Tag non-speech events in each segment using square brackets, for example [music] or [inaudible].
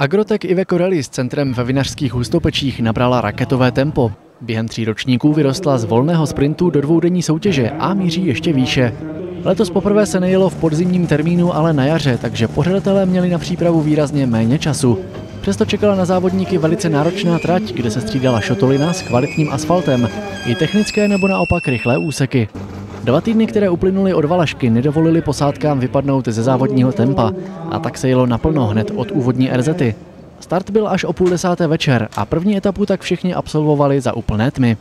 Agrotek Iveco Rally s centrem ve Vinařských hustopečích nabrala raketové tempo. Během tří ročníků vyrostla z volného sprintu do dvoudenní soutěže a míří ještě výše. Letos poprvé se nejelo v podzimním termínu, ale na jaře, takže pořadatelé měli na přípravu výrazně méně času. Přesto čekala na závodníky velice náročná trať, kde se střídala šotolina s kvalitním asfaltem, i technické nebo naopak rychlé úseky. Dva týdny, které uplynuly od Valašky, nedovolili posádkám vypadnout ze závodního tempa a tak se jelo naplno hned od úvodní erzety. Start byl až o půl desáté večer a první etapu tak všichni absolvovali za úplné tmy.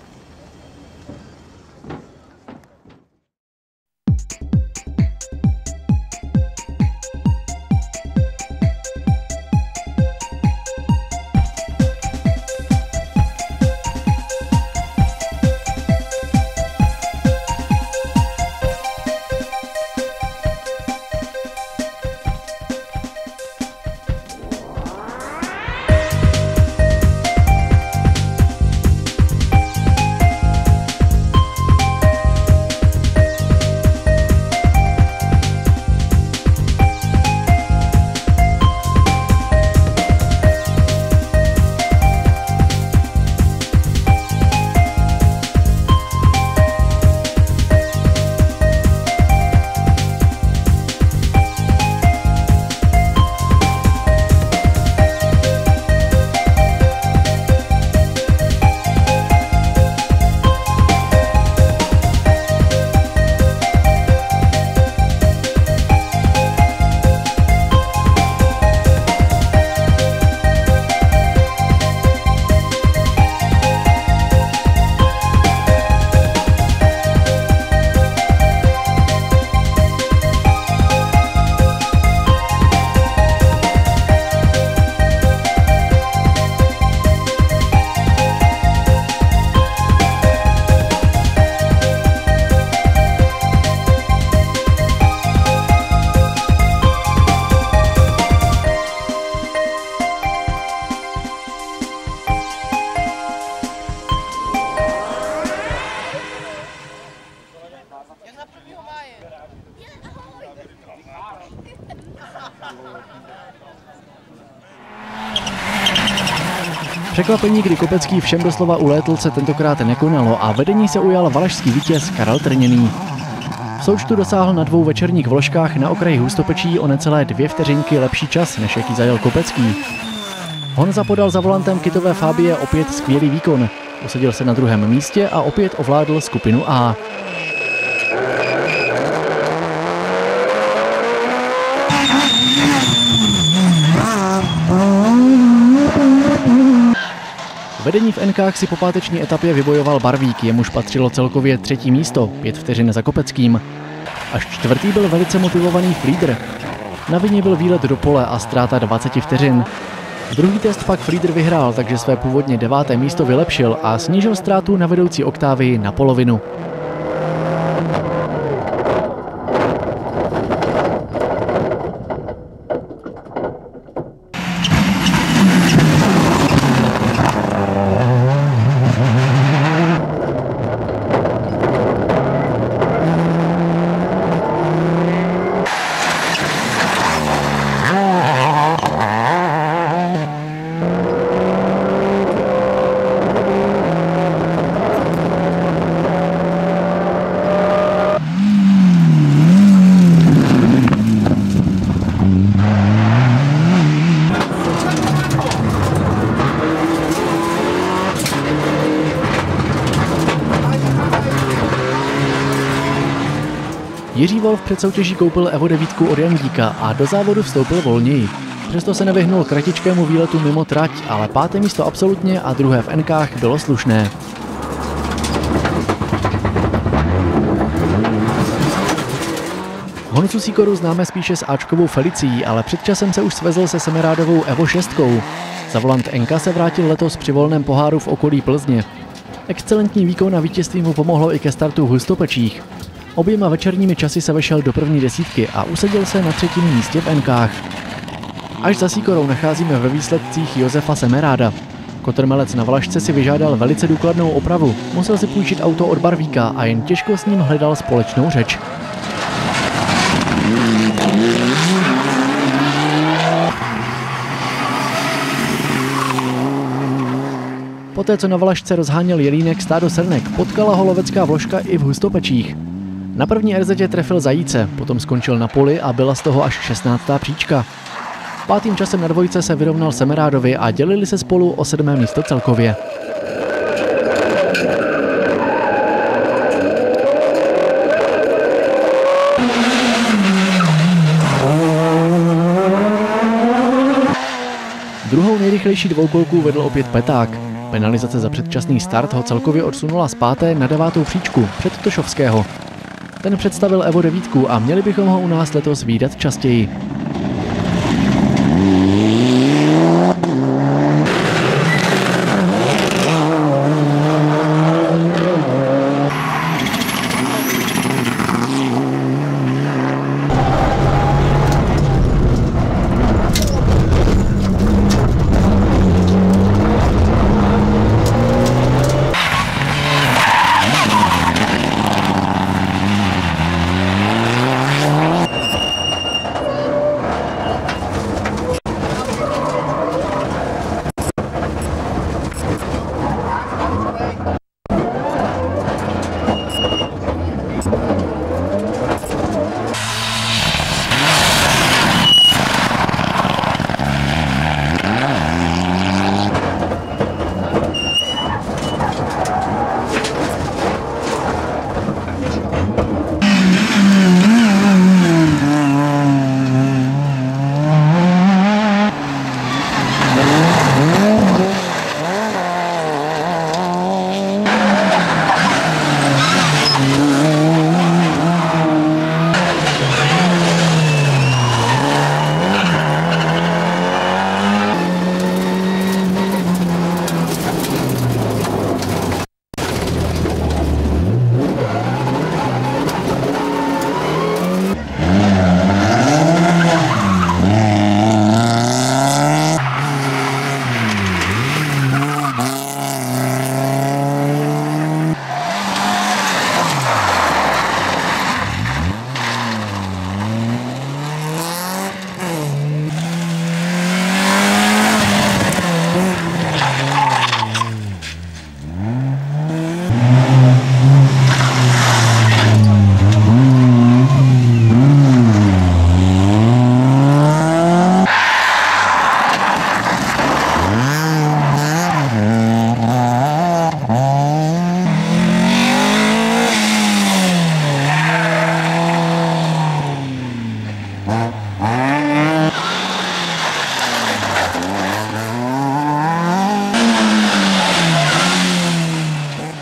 Překvapení, kdy Kopecký všem doslova ulétl, se tentokrát nekonalo a vedení se ujal valašský vítěz Karel Trněný. V součtu dosáhl na dvou večerních vložkách na okraji Hustopečí o necelé dvě vteřinky lepší čas, než jaký zajel Kopecký. Honza podal za volantem kitové Fabie opět skvělý výkon. Usadil se na druhém místě a opět ovládl skupinu A. Vedení v Nkách si po páteční etapě vybojoval Barvík, jemuž patřilo celkově třetí místo, pět vteřin za Kopeckým. Až čtvrtý byl velice motivovaný Flídr. Na vině byl výlet do pole a ztráta 20 vteřin. Druhý test pak Flídr vyhrál, takže své původně deváté místo vylepšil a snížil ztrátu na vedoucí oktávy na polovinu. Jiří Wolf před soutěží koupil Evo 9 od Jandíka a do závodu vstoupil volněji. Přesto se nevyhnul kratičkému výletu mimo trať, ale páté místo absolutně a druhé v Nkách bylo slušné. Honcu Sikoru známe spíše s Ačkovou Felicií, ale před časem se už svezl se Semerádovou Evo 6. Za volant Enka se vrátil letos při volném poháru v okolí Plzně. Excelentní výkon a vítězství mu pomohlo i ke startu v Hustopečích. Oběma večerními časy se vešel do první desítky a usadil se na třetím místě v Nkách. Až za Síkorou nacházíme ve výsledcích Josefa Semeráda. Kotrmelec na Valašce si vyžádal velice důkladnou opravu, musel si půjčit auto od Barvíka a jen těžko s ním hledal společnou řeč. Poté, co na Valašce rozháněl Jelínek stádo srnek, potkala ho lovecká vložka i v Hustopečích. Na první RZ trefil zajíce, potom skončil na poli a byla z toho až 16. příčka. Pátým časem na dvojce se vyrovnal Semerádovi a dělili se spolu o sedmé místo celkově. Druhou nejrychlejší dvoukolku vedl opět Peták. Penalizace za předčasný start ho celkově odsunula z páté na devátou příčku před Tošovského. Ten představil Evo devítku a měli bychom ho u nás letos výdat častěji.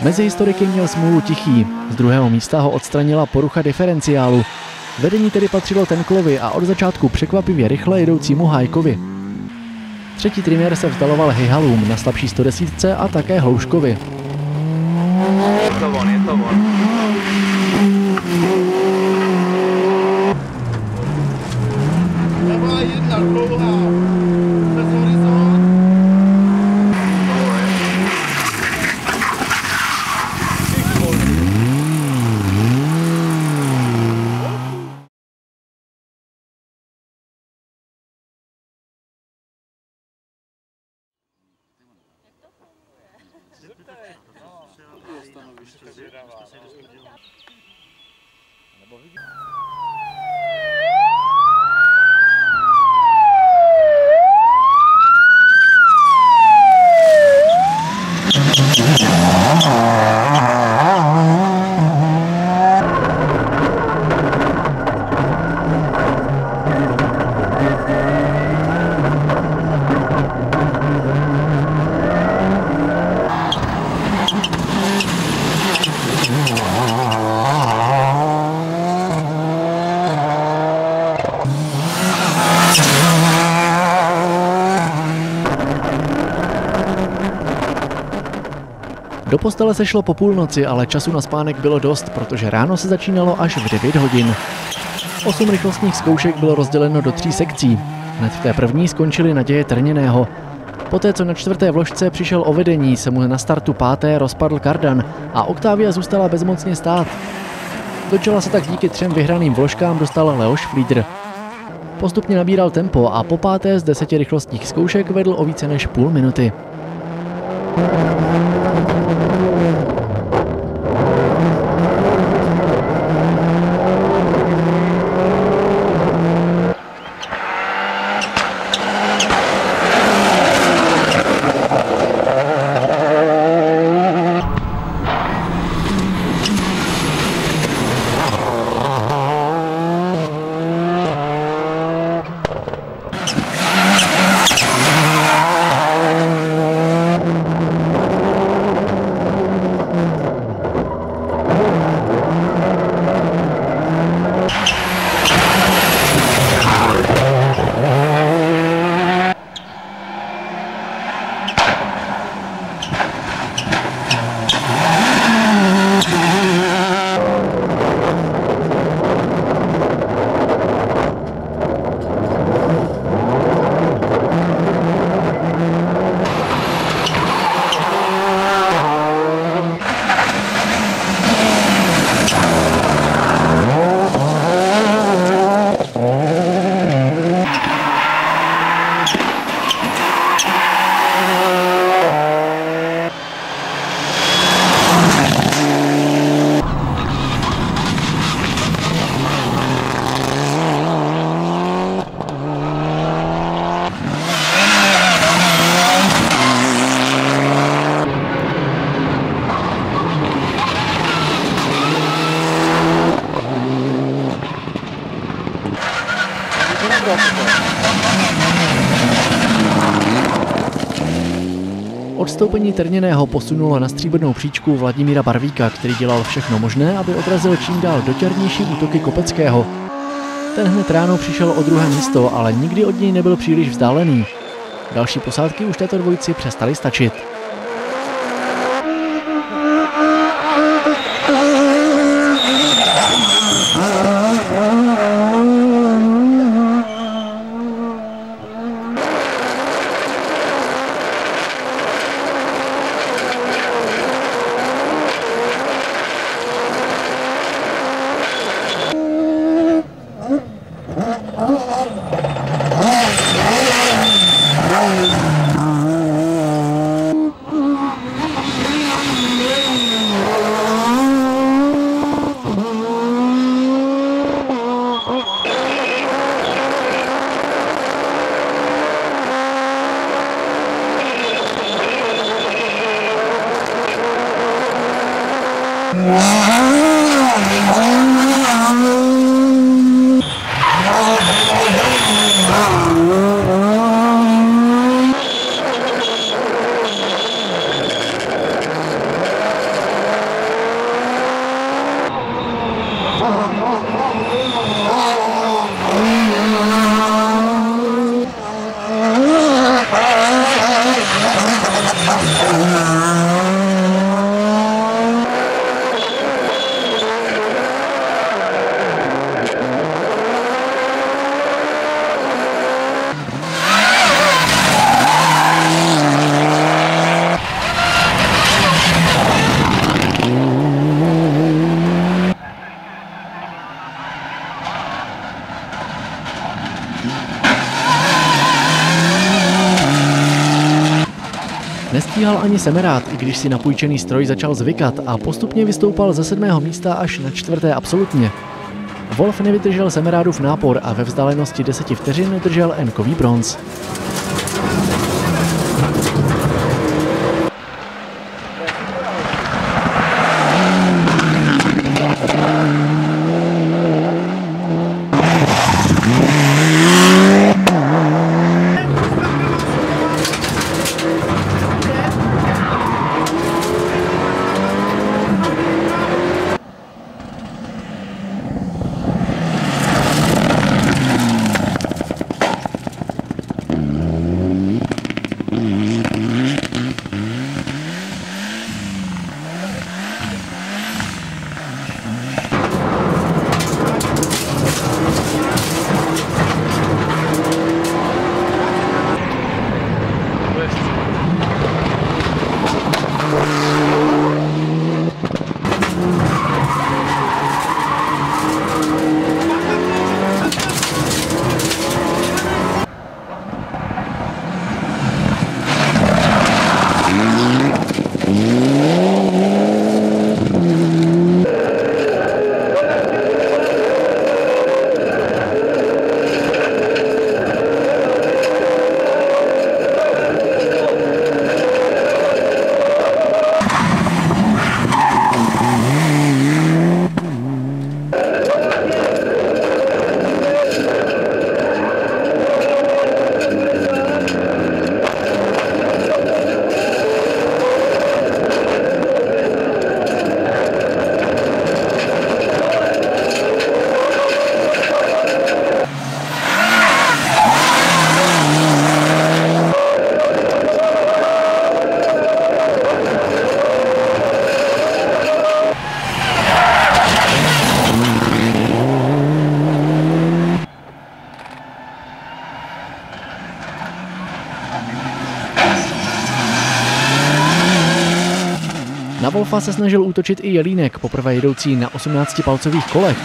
Mezi historiky měl smůlu tichý. Z druhého místa ho odstranila porucha diferenciálu. Vedení tedy patřilo Tenklovi a od začátku překvapivě rychle jedoucímu Hajkovi. Třetí trimér se vzdaloval Hyhalům na slabší 110 a také Hlouškovi. To on, je to on. Levá jedna dlouhá. Přes horizont. Do postele se šlo po půlnoci, ale času na spánek bylo dost, protože ráno se začínalo až v 9 hodin. Osm rychlostních zkoušek bylo rozděleno do tří sekcí. Hned v té první skončili naděje Trněného. Poté, co na čtvrté vložce přišel o vedení, se mu na startu páté rozpadl kardan a Octavia zůstala bezmocně stát. Do čela se tak díky třem vyhraným vložkám dostal Leoš Flídr. Postupně nabíral tempo a po páté z deseti rychlostních zkoušek vedl o více než půl minuty. Odstoupení Terněného posunulo na stříbrnou příčku Vladimíra Barvíka, který dělal všechno možné, aby odrazil čím dál dotěrnější útoky Kopeckého. Ten hned ráno přišel o druhé místo, ale nikdy od něj nebyl příliš vzdálený. Další posádky už této dvojici přestaly stačit. Nestíhal ani Semerát, i když si na půjčený stroj začal zvykat a postupně vystoupal ze sedmého místa až na čtvrté absolutně. Wolf nevydržel Semerádův nápor a ve vzdálenosti 10 vteřin držel Enkový bronz. Na Wolfa se snažil útočit i Jelínek, poprvé jedoucí na 18-palcových kolech.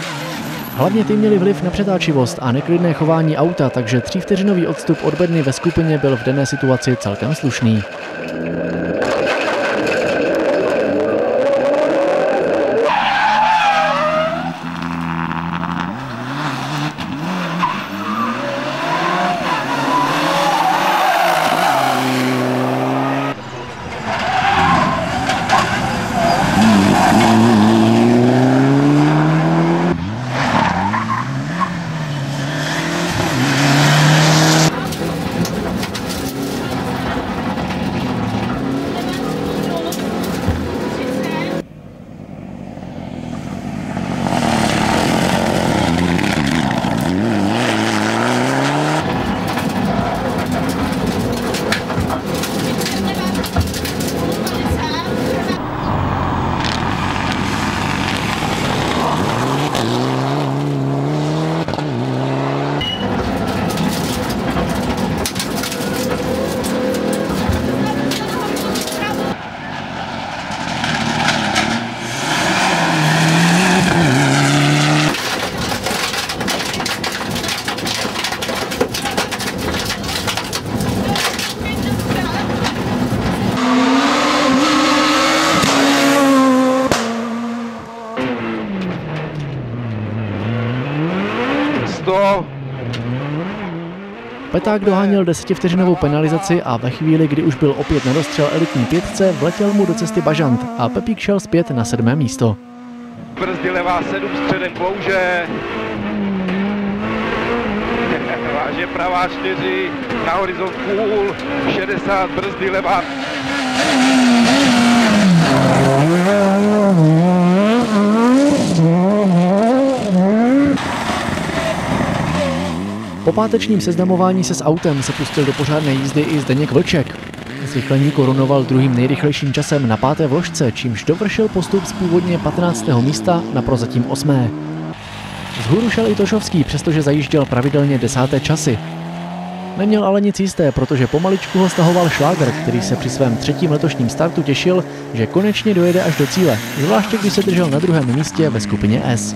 Hlavně ty měli vliv na přetáčivost a neklidné chování auta, takže třívteřinový odstup od bedny ve skupině byl v dané situaci celkem slušný. Peták doháněl desetivteřinovou penalizaci a ve chvíli, kdy už byl opět na dostřel elitní pětce, vletěl mu do cesty Bažant a Pepík šel zpět na sedmé místo. Brzdy levá 7 středem klouže. [laughs] Váže pravá 4, na horizont půl, 60 brzdy levá. Po pátečním seznamování se s autem se pustil do pořádné jízdy i Zdeněk Vlček. Zrychlení korunoval druhým nejrychlejším časem na páté vložce, čímž dovršil postup z původně 15. místa na prozatím 8. Vzhůru šel i Tošovský, přestože zajížděl pravidelně desáté časy. Neměl ale nic jisté, protože pomaličku ho stahoval Šláger, který se při svém třetím letošním startu těšil, že konečně dojede až do cíle, zvláště když se držel na druhém místě ve skupině S.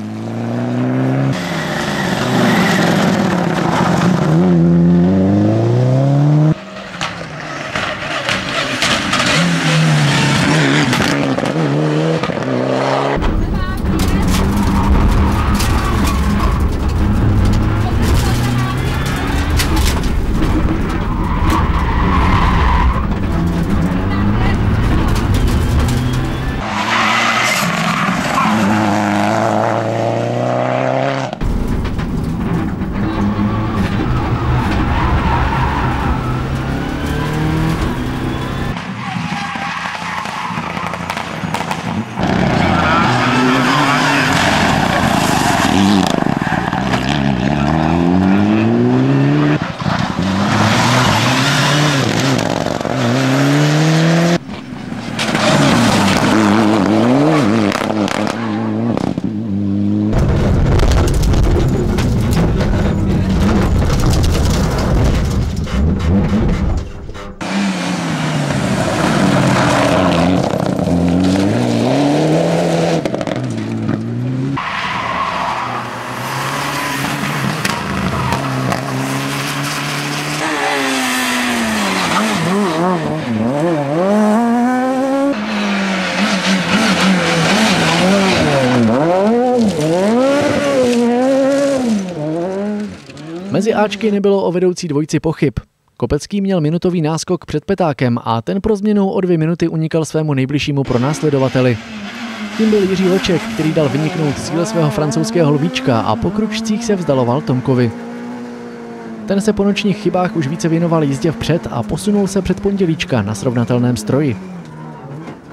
Mezi Ačky nebylo o vedoucí dvojici pochyb. Kopecký měl minutový náskok před Petákem a ten pro změnu o dvě minuty unikal svému nejbližšímu pronásledovateli. Tím byl Jiří Loček, který dal vyniknout síle svého francouzského lvíčka a po kručcích se vzdaloval Tomkovi. Ten se po nočních chybách už více věnoval jízdě vpřed a posunul se před pondělíčka na srovnatelném stroji.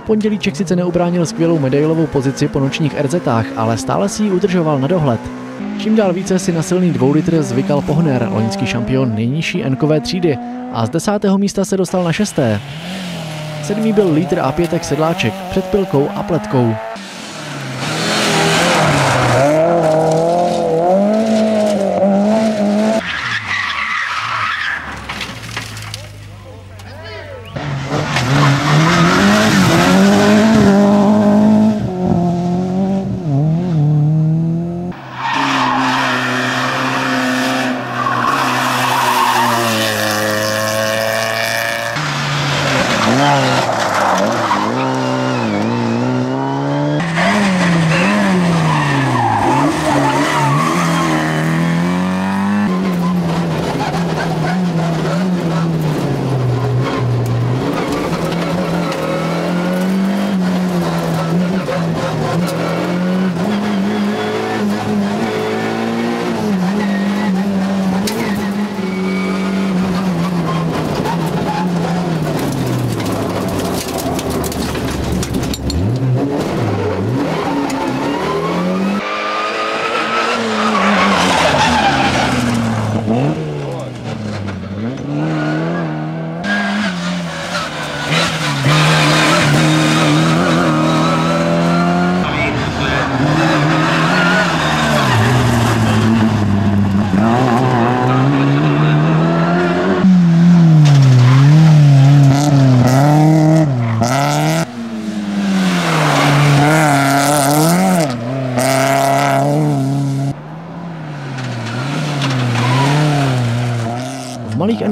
Pondělíček sice neubránil skvělou medailovou pozici po nočních RZách, ale stále si ji udržoval na dohled. Čím dál více si na silný dvoulitr zvykal Pohner, loňský šampion nejnižší enkové třídy a z desátého místa se dostal na šesté. Sedmý byl lítr a pětek sedláček před pilkou a pletkou.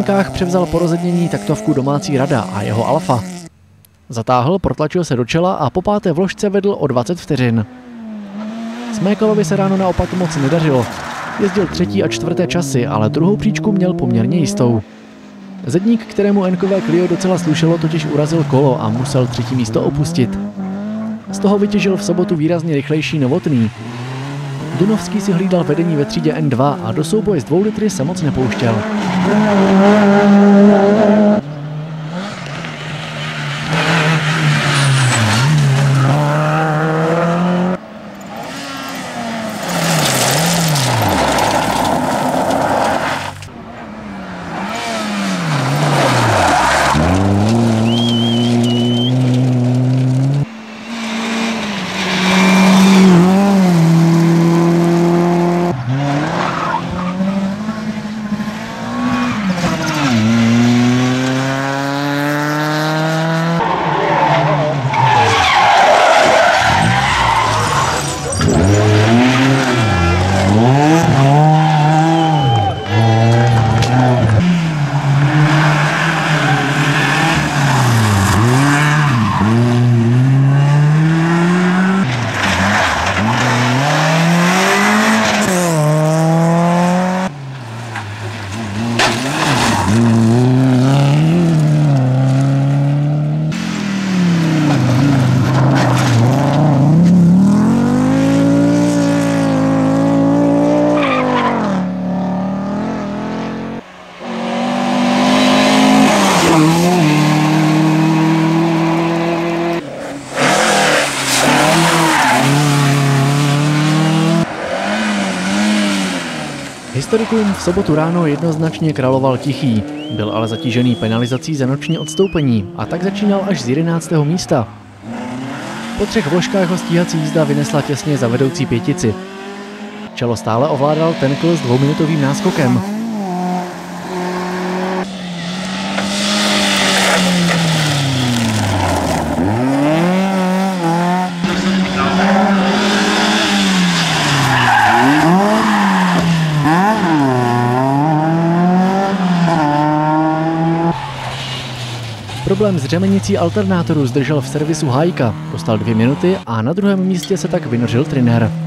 Enkách převzal po rozednění taktovku domácí rada a jeho alfa. Zatáhl, protlačil se do čela a po páté vložce vedl o 20 vteřin. Smékalovi se ráno naopak moc nedařilo. Jezdil třetí a čtvrté časy, ale druhou příčku měl poměrně jistou. Zedník, kterému Enkové Clio docela slušelo, totiž urazil kolo a musel třetí místo opustit. Z toho vytěžil v sobotu výrazně rychlejší novotný. Dunovský si hlídal vedení ve třídě N2 a do souboje s dvou litry se moc nepouštěl. Historikům v sobotu ráno jednoznačně královal tichý, byl ale zatížený penalizací za noční odstoupení a tak začínal až z 11. místa. Po třech vložkách ho stíhací jízda vynesla těsně za vedoucí pětici. Čelo stále ovládal Tenkl s dvouminutovým náskokem. Problém s řemenicí alternátoru zdržel v servisu Hajka, dostal dvě minuty a na druhém místě se tak vynořil trenér.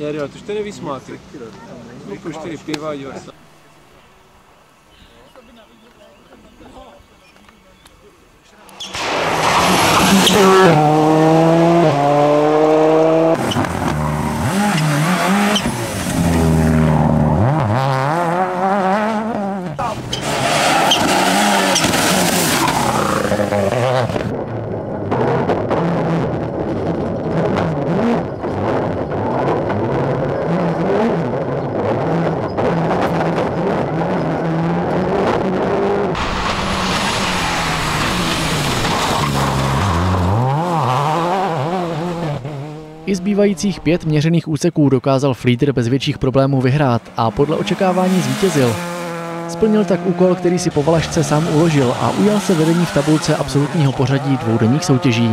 jer je otišten je vismati. Upušten je pjeva i vas. Zbývajících pět měřených úseků dokázal Fleeter bez větších problémů vyhrát a podle očekávání zvítězil. Splnil tak úkol, který si po Valašce sám uložil a ujal se vedení v tabulce absolutního pořadí dvoudenních soutěží.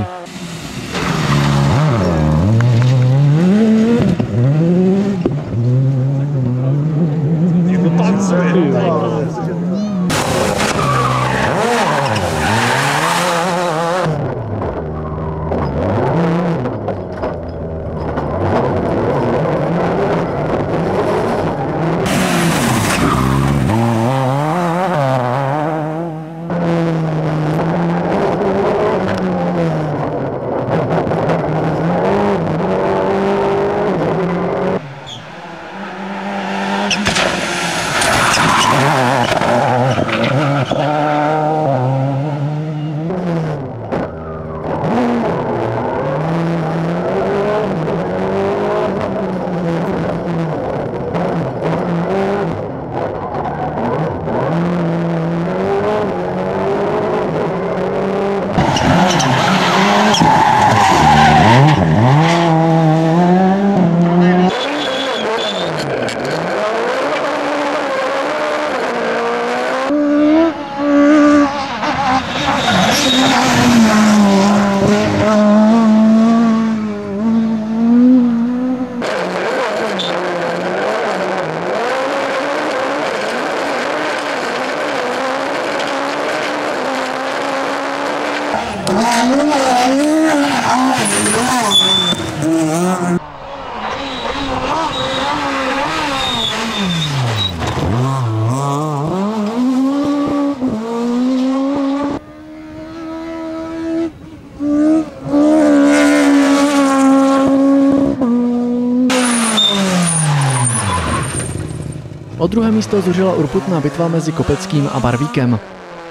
Druhé místo zuřila urputná bitva mezi Kopeckým a Barvíkem.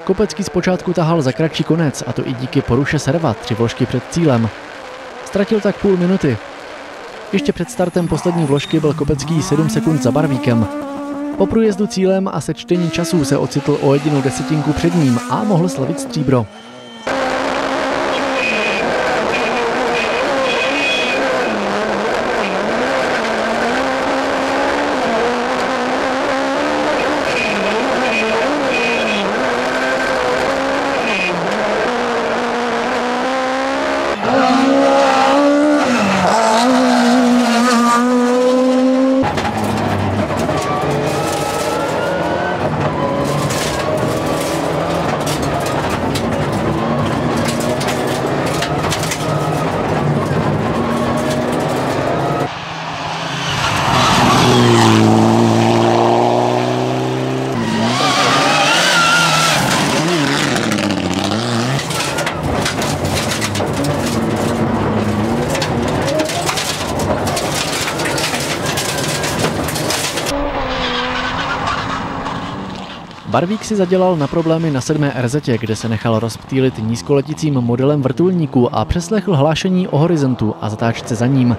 Kopecký zpočátku tahal za kratší konec, a to i díky poruše serva tři vložky před cílem. Ztratil tak půl minuty. Ještě před startem poslední vložky byl Kopecký 7 sekund za Barvíkem. Po průjezdu cílem a sečtení časů se ocitl o jedinou desetinku před ním a mohl slavit stříbro. Barvík si zadělal na problémy na sedmé RZ, kde se nechal rozptýlit nízkoletícím modelem vrtulníku a přeslechl hlášení o horizontu a zatáčce za ním.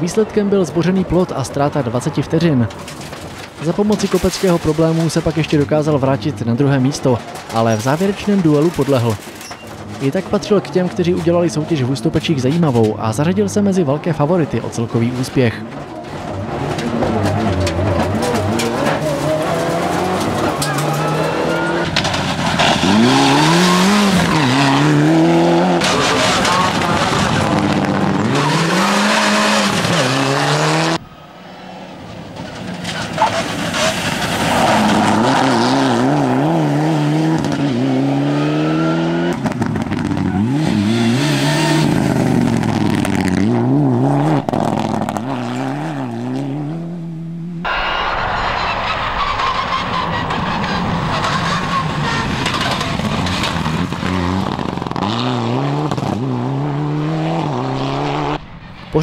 Výsledkem byl zbořený plot a ztráta 20 vteřin. Za pomoci kopeckého problému se pak ještě dokázal vrátit na druhé místo, ale v závěrečném duelu podlehl. I tak patřil k těm, kteří udělali soutěž v zajímavou a zařadil se mezi velké favority o celkový úspěch.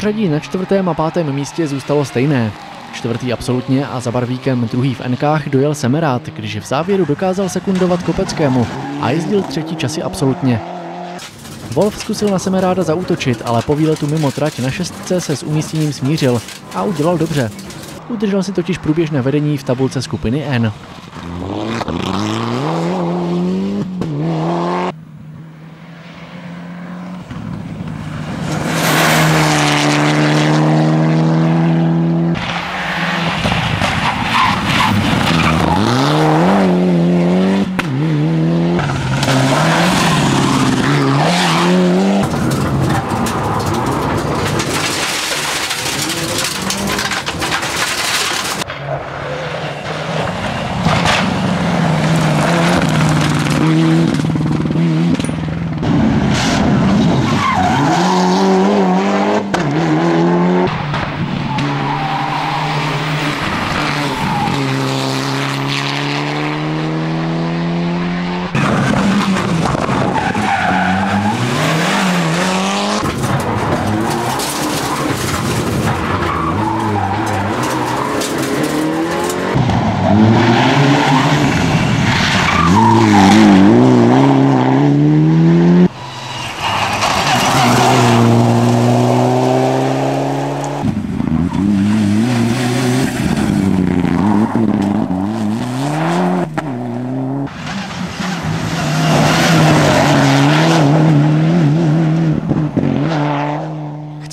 Pořadí na čtvrtém a pátém místě zůstalo stejné. Čtvrtý absolutně a za barvíkem druhý v Nkách dojel Semerát, když v závěru dokázal sekundovat Kopeckému a jezdil třetí časy absolutně. Wolf zkusil na Semeráda zaútočit, ale po výletu mimo trať na šestce se s umístěním smířil a udělal dobře. Udržel si totiž průběžné vedení v tabulce skupiny N.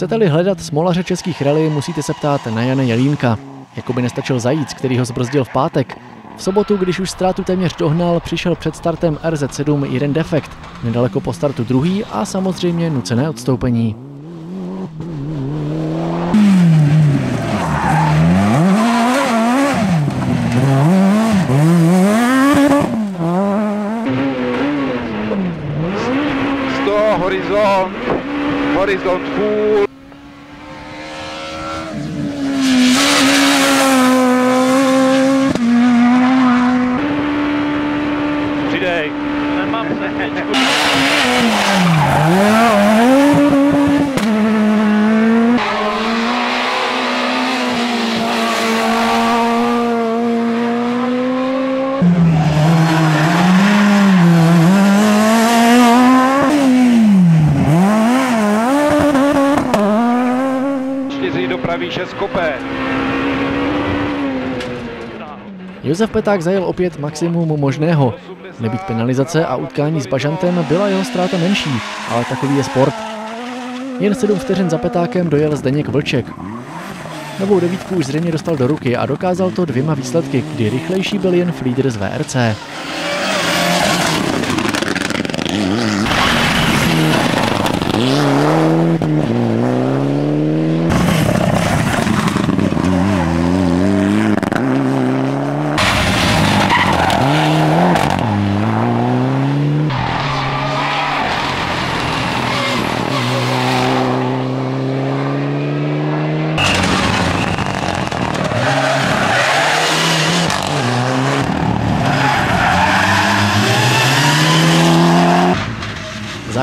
Chcete-li hledat smolaře českých rally, musíte se ptát na Jana Jelínka. Jakoby nestačil zajíc, který ho zbrzdil v pátek. V sobotu, když už ztrátu téměř dohnal, přišel před startem RZ7 jeden defekt, nedaleko po startu druhý a samozřejmě nucené odstoupení. Josef Peták zajel opět maximum možného. Nebýt penalizace a utkání s Bažantem byla jeho ztráta menší, ale takový je sport. Jen 7 vteřin za Petákem dojel Zdeněk Vlček. Novou devítku už zřejmě dostal do ruky a dokázal to dvěma výsledky, kdy rychlejší byl jen Flieder z VRC.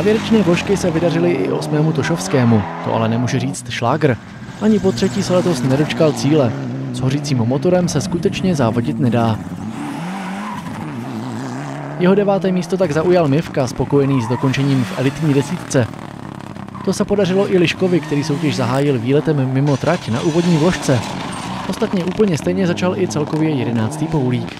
Závěrečné vložky se vydařily i osmému Tošovskému, to ale nemůže říct šlágr. Ani po třetí se letos nedočkal cíle. S hořícím motorem se skutečně závodit nedá. Jeho deváté místo tak zaujal Mivka, spokojený s dokončením v elitní desítce. To se podařilo i Liškovi, který soutěž zahájil výletem mimo trať na úvodní vložce. Ostatně úplně stejně začal i celkově jedenáctý poulík.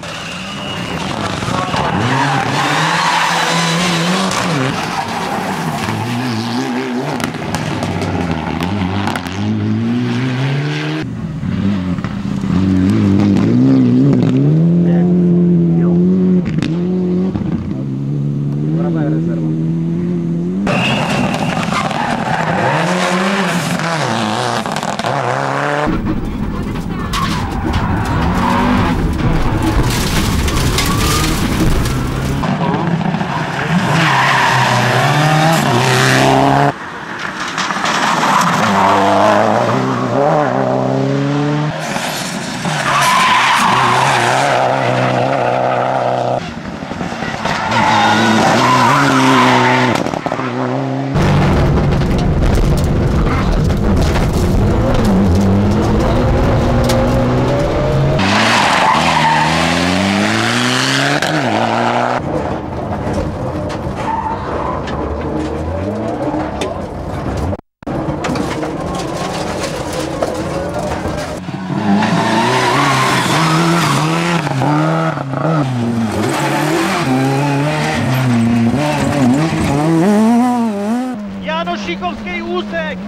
Jánoš Šikovský úsek!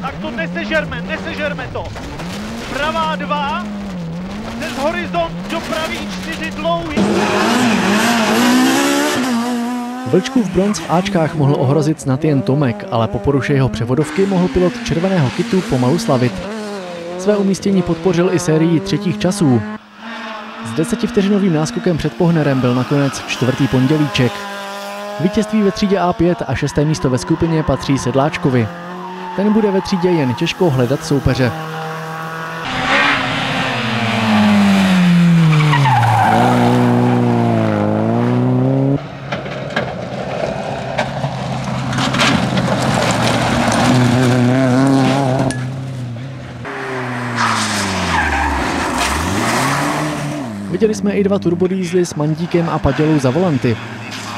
Tak to nesežerme, nesežerme to. Pravá dva, přes horizont do pravý čtyři dlouhý. Vlčkův bronz v Ačkách mohl ohrozit snad jen Tomek, ale po poruše jeho převodovky mohl pilot červeného kitu pomalu slavit. Své umístění podpořil i sérii třetích časů. S desetivteřinovým náskokem před Pohnerem byl nakonec čtvrtý pondělíček. Vítězství ve třídě A5 a šesté místo ve skupině patří Sedláčkovi. Ten bude ve třídě jen těžko hledat soupeře. Viděli jsme i dva turbodýzly s Mandíkem a Padělou za volanty.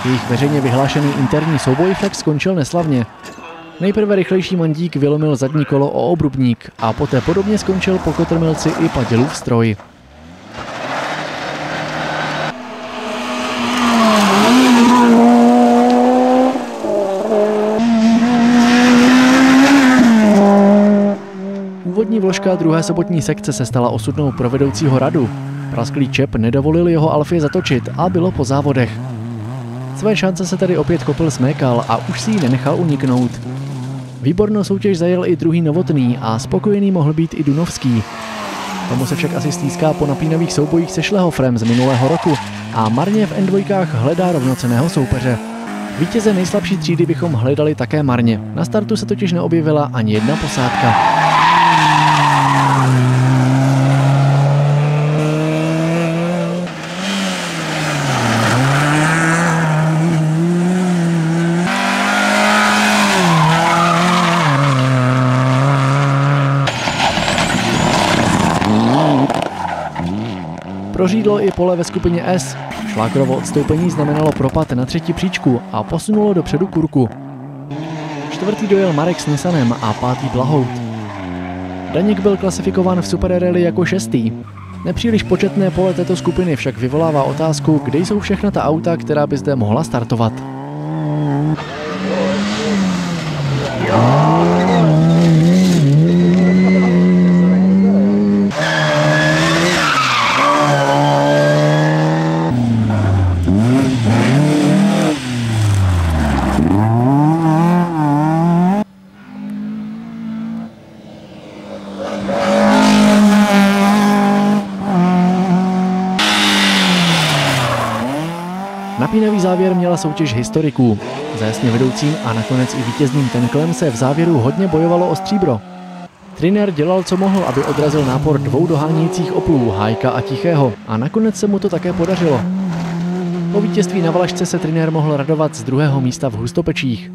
Jejich veřejně vyhlášený interní souboj však skončil neslavně. Nejprve rychlejší Mandík vylomil zadní kolo o obrubník a poté podobně skončil po kotrmelci i Padělův stroj. Úvodní vložka druhé sobotní sekce se stala osudnou pro vedoucího radu. Prasklý čep nedovolil jeho Alfie zatočit a bylo po závodech. Své šance se tedy opět kopil smékal a už si ji nenechal uniknout. Výbornou soutěž zajel i druhý novotný a spokojený mohl být i Dunovský. Tomu se však asi stýská po napínavých soubojích se Šlehofrem z minulého roku a marně v N2 hledá rovnoceného soupeře. Vítěze nejslabší třídy bychom hledali také marně. Na startu se totiž neobjevila ani jedna posádka. Prořídlo i pole ve skupině S. Šlákrovo odstoupení znamenalo propad na třetí příčku a posunulo dopředu kurku. Čtvrtý dojel Marek s Nissanem a pátý Blahout. Daněk byl klasifikován v Super Rally jako šestý. Nepříliš početné pole této skupiny však vyvolává otázku, kde jsou všechna ta auta, která by zde mohla startovat. Závěr měla soutěž historiků. Za jasně vedoucím a nakonec i vítězným tenklem se v závěru hodně bojovalo o stříbro. Triner dělal, co mohl, aby odrazil nápor dvou dohánějících oplů, Hájka a Tichého, a nakonec se mu to také podařilo. Po vítězství na Valašce se trenér mohl radovat z druhého místa v Hustopečích.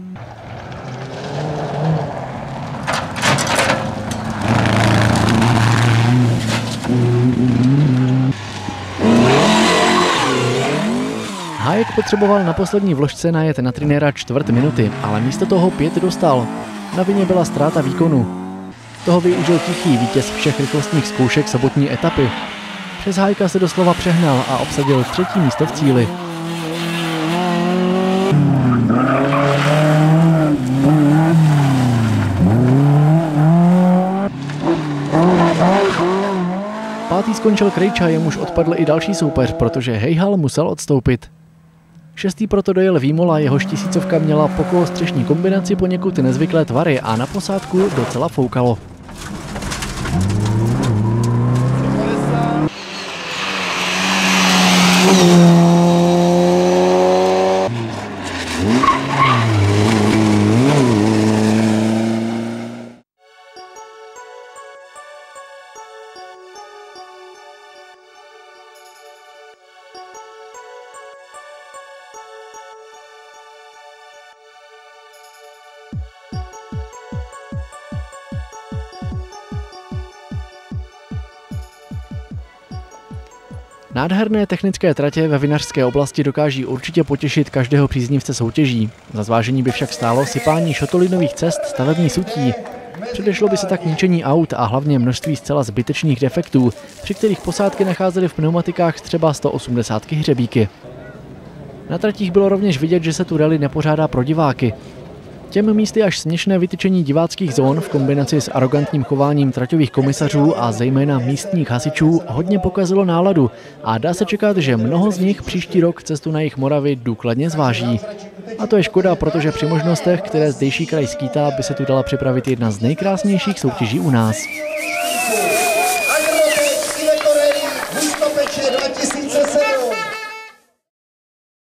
Hájek potřeboval na poslední vložce najet na trenéra čtvrt minuty, ale místo toho pět dostal. Na vině byla ztráta výkonu. Toho využil Tichý vítěz všech rychlostních zkoušek sobotní etapy. Přes Hájka se doslova přehnal a obsadil třetí místo v cíli. Pátý skončil Krejča, jemuž odpadl i další soupeř, protože Hejhal musel odstoupit. Šestý proto dojel Výmola, jehož tisícovka měla po střešní kombinaci poněkud nezvyklé tvary a na posádku docela foukalo. Nádherné technické tratě ve vinařské oblasti dokáží určitě potěšit každého příznivce soutěží. Za zvážení by však stálo sypání šotolinových cest stavební sutí. Předešlo by se tak ničení aut a hlavně množství zcela zbytečných defektů, při kterých posádky nacházely v pneumatikách třeba 180 hřebíky. Na tratích bylo rovněž vidět, že se tu rally nepořádá pro diváky. Těm místy až směšné vytyčení diváckých zón v kombinaci s arrogantním chováním traťových komisařů a zejména místních hasičů hodně pokazilo náladu a dá se čekat, že mnoho z nich příští rok cestu na jejich Moravy důkladně zváží. A to je škoda, protože při možnostech, které zdejší kraj skýtá, by se tu dala připravit jedna z nejkrásnějších soutěží u nás.